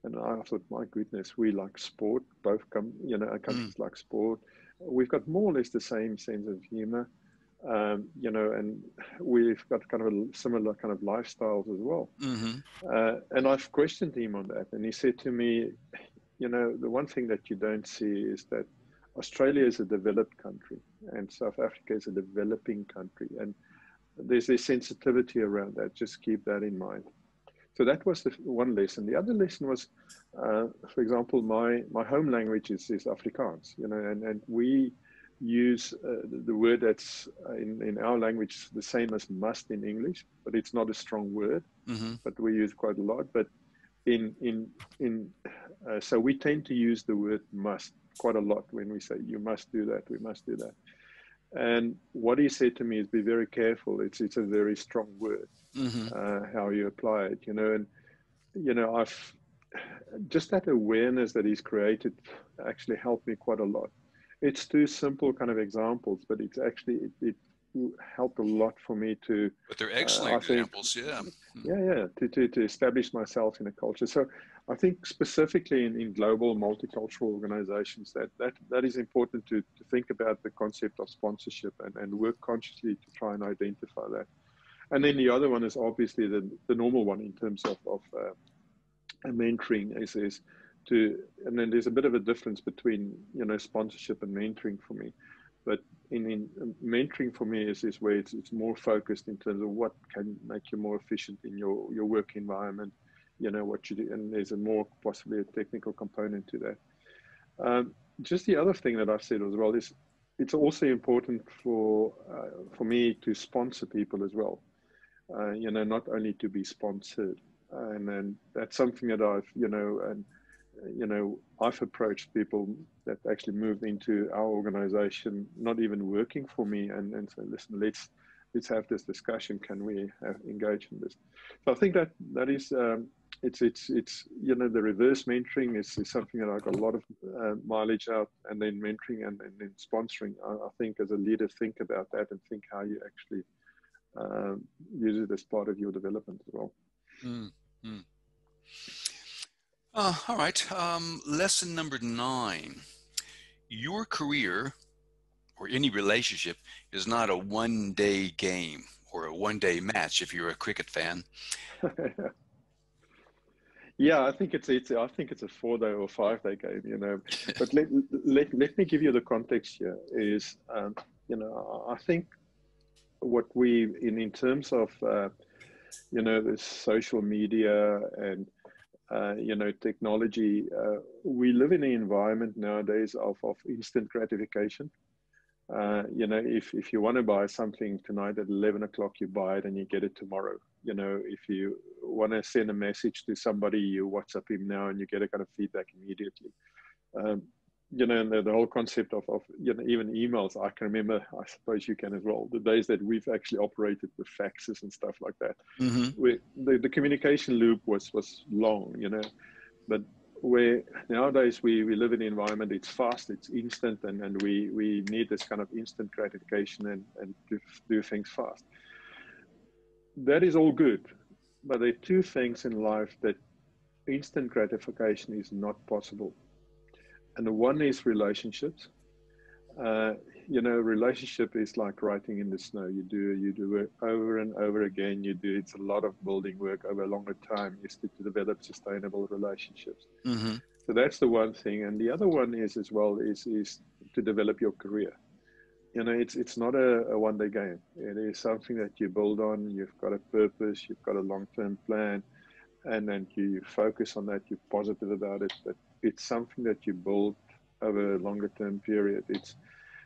And I thought, my goodness, we like sport. Both come, you know, our countries mm. like sport. We've got more or less the same sense of humor, um, you know, and we've got kind of a similar kind of lifestyles as well. Mm-hmm. Uh, and I've questioned him on that, and he said to me, you know, the one thing that you don't see is that Australia is a developed country and South Africa is a developing country. And there's a sensitivity around that. Just keep that in mind. So that was the one lesson. The other lesson was, uh, for example, my, my home language is, is Afrikaans, you know, and, and we use uh, the, word that's in, in our language the same as must in English, but it's not a strong word, mm-hmm. but we use quite a lot. But in in in uh, so we tend to use the word must quite a lot when we say you must do that we must do that And what he said to me is, "Be very careful. It's it's a very strong word, mm-hmm. uh, how you apply it. You know, and you know, I've just that awareness that he's created actually helped me quite a lot. It's two simple kind of examples, but it's actually it, it helped a lot for me to. But they're excellent uh, examples, think, yeah. Yeah, yeah, to, to, to establish myself in a culture. So I think specifically in, in global multicultural organizations, that, that, that is important to, to think about the concept of sponsorship and, and work consciously to try and identify that. And then the other one is obviously the, the normal one in terms of, of uh, mentoring is, is to, and then there's a bit of a difference between, you know, sponsorship and mentoring for me. But in, in mentoring for me is, is where it's, it's more focused in terms of what can make you more efficient in your, your work environment, you know, what you do. And there's a more possibly a technical component to that. Um, just the other thing that I've said as well is it's also important for, uh, for me to sponsor people as well. Uh, you know, not only to be sponsored. And then that's something that I've, you know, and you know, I've approached people that actually moved into our organization, not even working for me, and, and say, listen, let's let's have this discussion. Can we have, engage in this? So I think that that is um, it's it's it's you know the reverse mentoring is, is something that I got a lot of uh, mileage out, and then mentoring and, and then sponsoring. I, I, think as a leader, think about that and think how you actually um, use it as part of your development as well. Mm, mm. Uh, all right. Um, lesson number nine. Your career or any relationship is not a one day game or a one day match if you're a cricket fan. yeah, I think it's, it's I think it's a four day or five day game, you know. But let, let, let me give you the context here is, um, you know, I think what we, in, in terms of, uh, you know, the social media and uh, you know, technology. Uh, we live in an environment nowadays of, of instant gratification. Uh, you know, if, if you want to buy something tonight at 11 o'clock, you buy it and you get it tomorrow. You know, if you want to send a message to somebody, you WhatsApp him now and you get a kind of feedback immediately. Um, you know, and the, the, whole concept of, of, you know, even emails, I can remember, I suppose you can as well, the days that we've actually operated with faxes and stuff like that. Mm-hmm. We, the, the communication loop was, was long, you know, but where nowadays we, we live in an environment, it's fast, it's instant, and, and we, we need this kind of instant gratification and, and do, do things fast. That is all good, but there are two things in life that instant gratification is not possible and the one is relationships. Uh, you know, relationship is like writing in the snow. You do you do it over and over again. You do it's a lot of building work over a longer time is to, to develop sustainable relationships. Mm-hmm. So that's the one thing, and the other one is as well is is to develop your career. You know, it's it's not a, a one day game. It is something that you build on. You've got a purpose. You've got a long term plan, and then you focus on that. You're positive about it. But it's something that you build over a longer term period. It's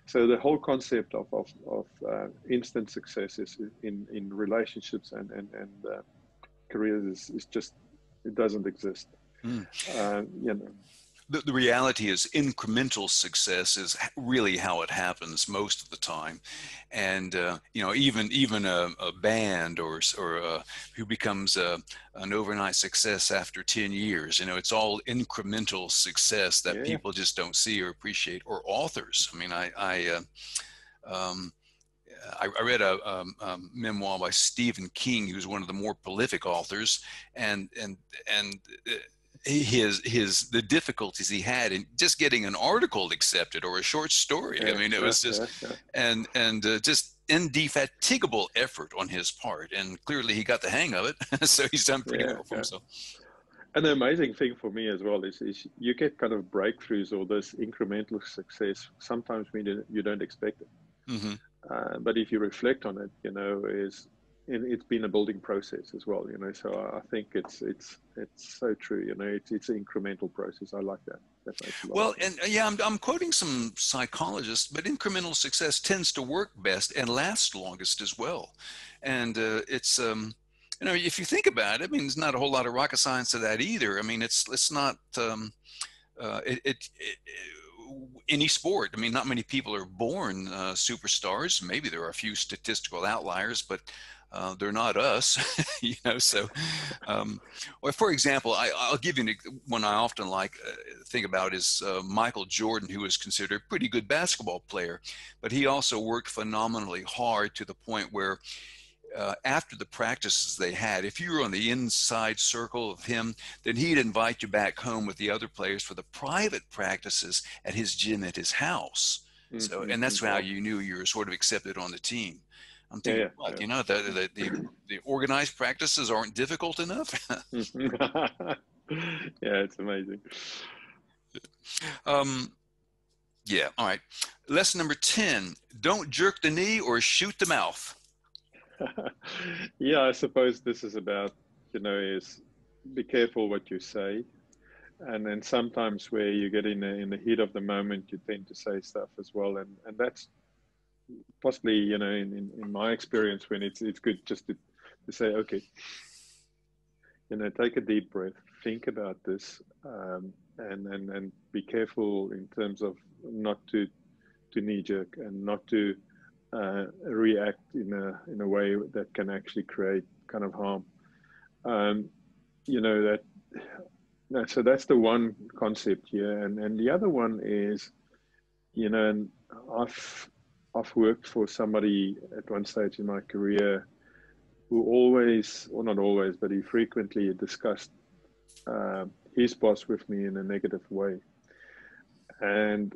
so the whole concept of of, of uh, instant successes in in relationships and and and uh, careers is, is just it doesn't exist. Mm. Uh, you know the, the reality is incremental success is really how it happens most of the time and uh, you know even even a, a band or or a, uh, who becomes a, an overnight success after 10 years you know it's all incremental success that yeah. people just don't see or appreciate or authors i mean i i uh, um, I, I, read a, a, um, a, memoir by Stephen King, who's one of the more prolific authors, and and and uh, his his the difficulties he had in just getting an article accepted or a short story. Yeah, I mean, it was just yeah, yeah. and and uh, just indefatigable effort on his part, and clearly he got the hang of it. so he's done pretty well for himself. And the amazing thing for me as well is, is you get kind of breakthroughs or this incremental success. Sometimes when you don't expect it. Mm-hmm. Uh, but if you reflect on it, you know, is it's been a building process as well, you know. So I think it's it's it's so true, you know. It's it's an incremental process. I like that. that well, and uh, yeah, I'm I'm quoting some psychologists, but incremental success tends to work best and last longest as well. And uh, it's um, you know, if you think about it, I mean, there's not a whole lot of rocket science to that either. I mean, it's it's not um, uh, it, it, it any sport. I mean, not many people are born uh, superstars. Maybe there are a few statistical outliers, but uh, they're not us, you know. So, um, or for example, I, will give you one I often like uh, think about is uh, Michael Jordan, who is considered a pretty good basketball player, but he also worked phenomenally hard to the point where. Uh, after the practices they had, if you were on the inside circle of him, then he'd invite you back home with the other players for the private practices at his gym at his house. Mm-hmm. So, and that's how you knew you were sort of accepted on the team. I'm thinking, yeah, what, yeah. you know, the, the, the, the, organized practices aren't difficult enough. yeah, it's amazing. Um, yeah, all right. Lesson number 10 don't jerk the knee or shoot the mouth. yeah, I suppose this is about, you know, is be careful what you say. And then sometimes where you get in the, in the heat of the moment, you tend to say stuff as well. And, and that's possibly you know in, in, in, my experience when it's it's good just to, to say okay you know take a deep breath think about this um, and, and and be careful in terms of not to to knee jerk and not to uh, react in a in a way that can actually create kind of harm. Um, you know that so that's the one concept here. And and the other one is you know and I've I've worked for somebody at one stage in my career who always, or not always, but he frequently discussed uh, his boss with me in a negative way. And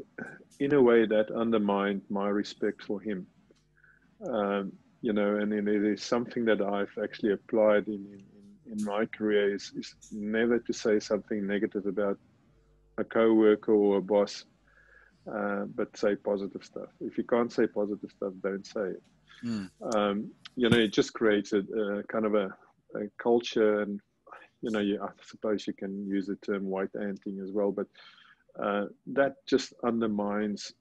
in a way that undermined my respect for him. Um, you know, and, it is something that I've actually applied in, in, in my career is, is never to say something negative about a co-worker or a boss uh, but say positive stuff. If you can't say positive stuff, don't say it. Mm. Um, you know, it just creates a, a kind of a, a, culture, and you know, you, I suppose you can use the term white anting as well, but uh, that just undermines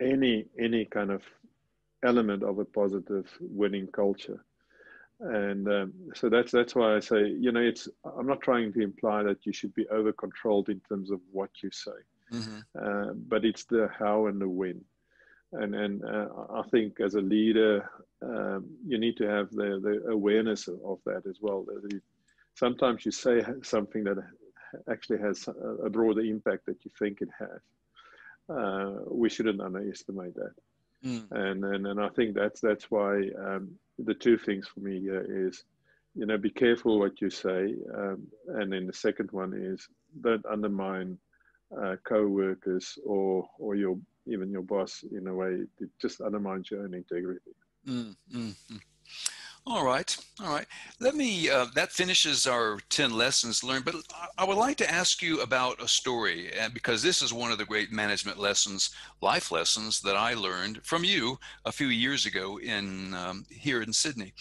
any any kind of element of a positive winning culture. And um, so that's that's why I say, you know, it's. I'm not trying to imply that you should be over controlled in terms of what you say mm-hmm. uh, but it's the how and the when. And and uh, I think as a leader, um, you need to have the, the awareness of that as well. That Sometimes you say something that actually has a broader impact that you think it has. Uh, we shouldn't underestimate that. Mm. And, and and I think that's that's why um, the two things for me here is, you know, be careful what you say, um, and then the second one is don't undermine uh, co-workers or or your even your boss in a way it just undermines your own integrity. Mm, mm, mm. all right all right. Let me uh, that finishes our 10 lessons learned but i would like to ask you about a story because this is one of the great management lessons life lessons that i learned from you a few years ago in um, here in sydney.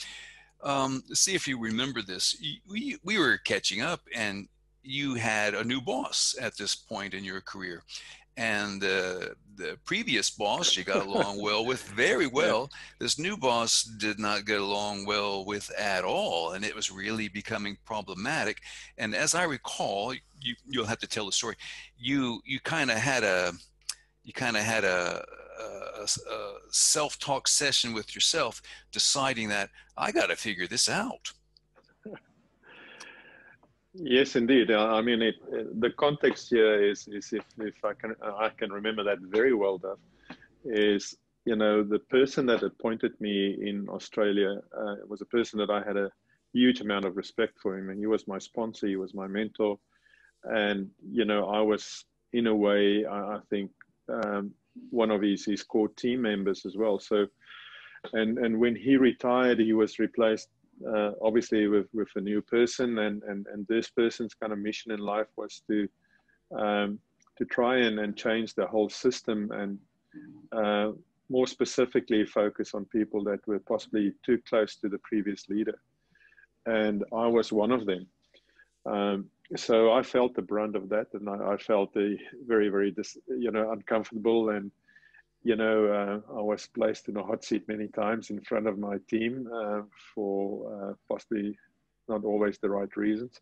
Um, see if you remember this. We, we were catching up and you had a new boss at this point in your career. And uh, the previous boss you got along well with very well. This new boss did not get along well with at all and it was really becoming problematic. And as i recall you, you'll have to tell the story. You you kind of had a you kind of had a, a, a self-talk session with yourself deciding that i got to figure this out Yes, indeed. I mean, it, the context here is, is if, if I can I can remember that very well, Duff, is you know the person that appointed me in Australia uh, was a person that I had a huge amount of respect for him, and he was my sponsor, he was my mentor, and you know I was in a way I, I think um, one of his his core team members as well. So, and and when he retired, he was replaced uh, obviously with, with a new person and, and, and this person's kind of mission in life was to um, to try and, and change the whole system and uh, more specifically focus on people that were possibly too close to the previous leader. And I was one of them. Um, so I felt the brunt of that and I, I felt the very very dis, you know uncomfortable and you know, uh, I was placed in a hot seat many times in front of my team uh, for uh, possibly not always the right reasons.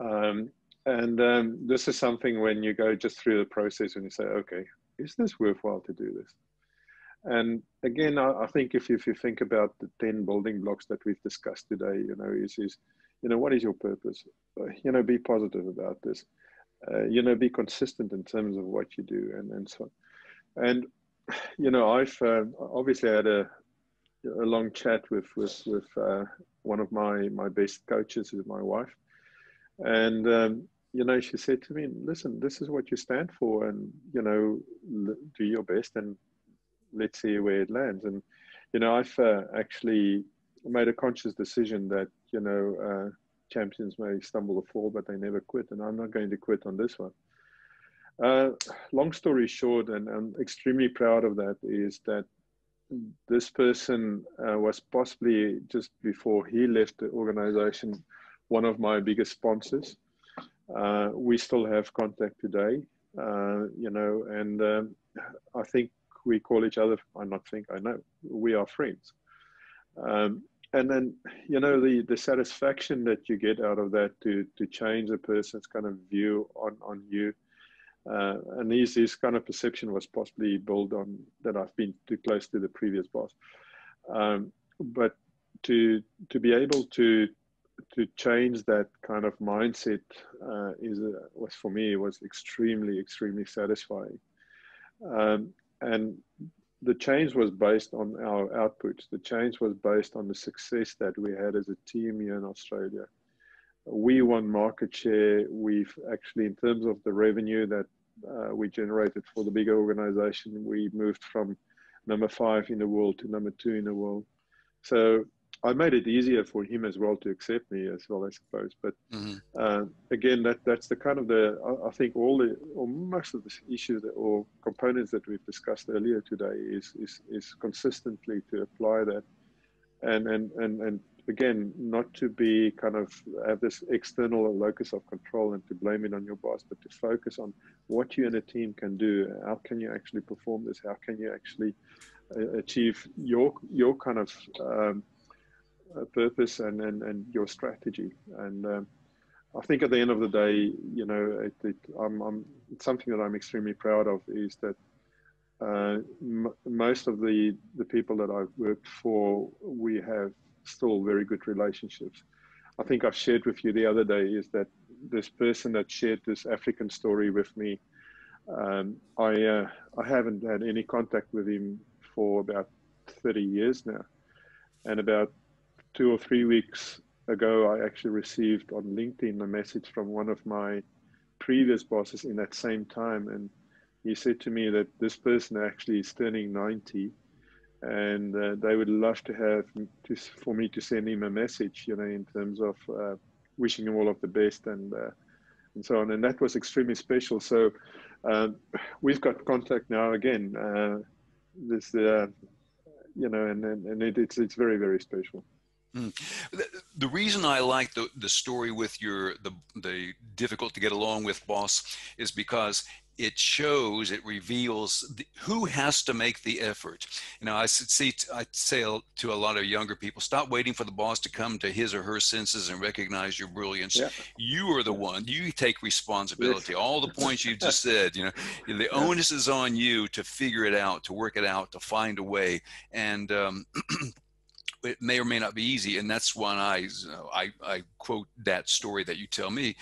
Um, and um, this is something when you go just through the process and you say, okay, is this worthwhile to do this? And again, I, I think if, if you think about the 10 building blocks that we've discussed today, you know, is, is you know, what is your purpose? Uh, you know, be positive about this. Uh, you know, be consistent in terms of what you do and, and so on. And, you know, I've uh, obviously had a, a long chat with, with, with uh, one of my, my best coaches, is my wife. And, um, you know, she said to me, listen, this is what you stand for and, you know, do your best and let's see where it lands. And, you know, I've uh, actually made a conscious decision that, you know, uh, champions may stumble or fall, but they never quit. And I'm not going to quit on this one. Uh, long story short, and I'm extremely proud of that, is that this person uh, was possibly just before he left the organization, one of my biggest sponsors. Uh, we still have contact today, uh, you know, and um, I think we call each other, I not think, I know, we are friends. Um, and then, you know, the, the satisfaction that you get out of that to, to change a person's kind of view on, on you. Uh, and these, this kind of perception was possibly built on that I've been too close to the previous boss. Um, but to, to be able to, to change that kind of mindset uh, is a, was for me was extremely extremely satisfying um, and the change was based on our outputs. The change was based on the success that we had as a team here in Australia. We won market share. We've actually, in terms of the revenue that uh, we generated for the bigger organization, we moved from number five in the world to number two in the world. So I made it easier for him as well to accept me as well, I suppose. But mm-hmm. uh, again, that that's the kind of the I, I, think all the or most of the issues that, or components that we've discussed earlier today is is is consistently to apply that, and and and and again, not to be kind of have this external locus of control and to blame it on your boss, but to focus on what you and a team can do. How can you actually perform this? How can you actually uh, achieve your your kind of um, purpose and, and, and your strategy. And um, I think at the end of the day, you know, it, it, I'm, I'm, it's something that I'm extremely proud of is that uh, m- most of the, the people that I've worked for, we have still very good relationships. I think I've shared with you the other day is that this person that shared this African story with me, um, I, uh, I haven't had any contact with him for about 30 years now. And about two or three weeks ago, I actually received on LinkedIn a message from one of my previous bosses in that same time. And he said to me that this person actually is turning 90 and uh, they would love to have to, for me to send him a message, you know, in terms of uh, wishing him all of the best and uh, and so on. And that was extremely special. So um, we've got contact now again. Uh, this, uh, you know, and and, it, it's it's very very special. Mm. The, the, reason I like the, the story with your the the difficult to get along with boss is because it shows it reveals the, who has to make the effort. You know i see i say to a lot of younger people stop waiting for the boss to come to his or her senses and recognize your brilliance. Yeah. you are the one you take responsibility. All the points you just said you know the onus is on you to figure it out to work it out to find a way. And um, it may or may not be easy and that's when I, I i quote that story that you tell me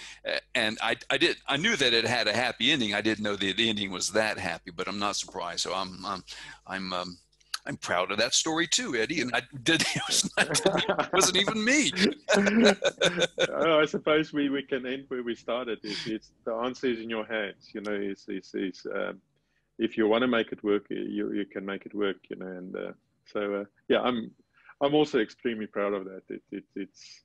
and i i did i knew that it had a happy ending i didn't know that the ending was that happy but i'm not surprised so i'm i'm i'm um, I'm proud of that story too, Eddie. And I did it, was not, it wasn't even me. oh, I suppose we, we can end where we started. It's, it's the answer is in your hands. You know, it's, it's, it's um, if you want to make it work, you you can make it work. You know, and uh, so uh, yeah, I'm I'm also extremely proud of that. It, it, it's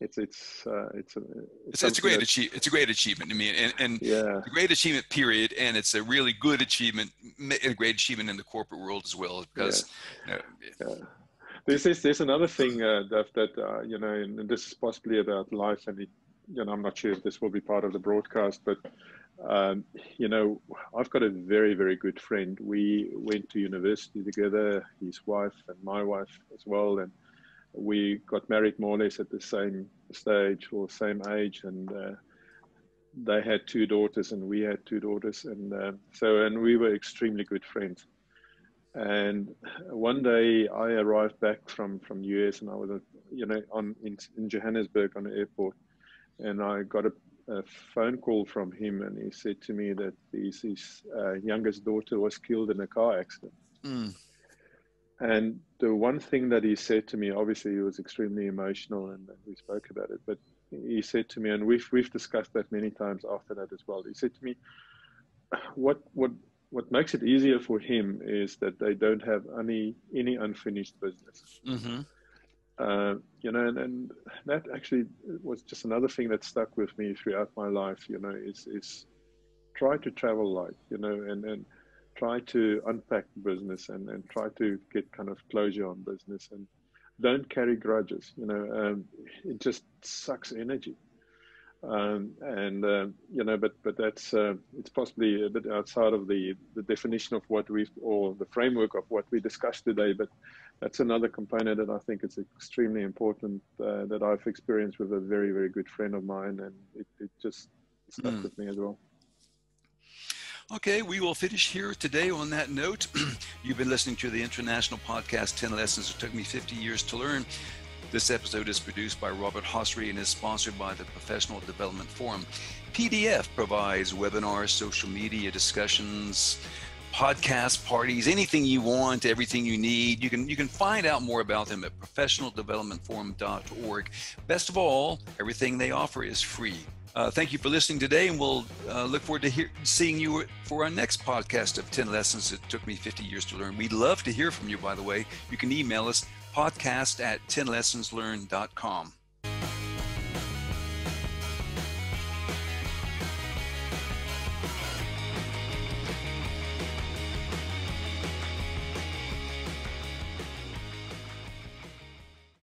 it's it's uh, it's a it's, it's a great achievement. It's a great achievement. I mean, and, and yeah, a great achievement. Period. And it's a really good achievement, a great achievement in the corporate world as well. Because yeah. You know, yeah. there's this, there's another thing uh, that that uh, you know, and, and, this is possibly about life, and it, you know, I'm not sure if this will be part of the broadcast, but um, you know, I've got a very, very good friend. We went to university together, his wife and my wife as well. And we got married more or less at the same stage or same age. And uh, they had two daughters and we had two daughters, and uh, so and we were extremely good friends. And one day I arrived back from from US and I was, you know, on in, in Johannesburg on the airport, and I got a, a, phone call from him, and he said to me that his, his uh, youngest daughter was killed in a car accident. Mm. And the one thing that he said to me, obviously, he was extremely emotional, and we spoke about it. But he said to me, and we've we've discussed that many times after that as well. He said to me, "What what what makes it easier for him is that they don't have any any unfinished business. Mm-hmm. Uh, you know, and, and, that actually was just another thing that stuck with me throughout my life. You know, is is try to travel light. You know, and and try to unpack business and and try to get kind of closure on business and don't carry grudges. You know, um, it just sucks energy. Um, and uh, you know, but but that's uh, it's possibly a bit outside of the the definition of what we or the framework of what we discussed today. But that's another component that I think is extremely important uh, that I've experienced with a very very good friend of mine, and it, it just stuck mm. with me as well. Okay, we will finish here today on that note. You've been listening to the international podcast 10 Lessons It Took Me 50 Years to Learn. This episode is produced by Robert Hossery and is sponsored by the Professional Development Forum. PDF provides webinars, social media discussions, podcast parties, anything you want, everything you need. You can you can find out more about them at professionaldevelopmentforum.org. Best of all, everything they offer is free. Uh, thank you for listening today, and we'll uh, look forward to hear, seeing you for our next podcast of 10 Lessons It Took Me 50 Years to Learn. We'd love to hear from you, by the way. You can email us podcast at 10lessonslearned.com.